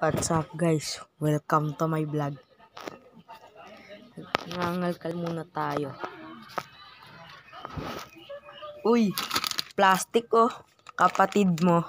What's up guys? Welcome to my vlog. Nangangalkal muna tayo. Uy! Plastic oh. Kapatid mo.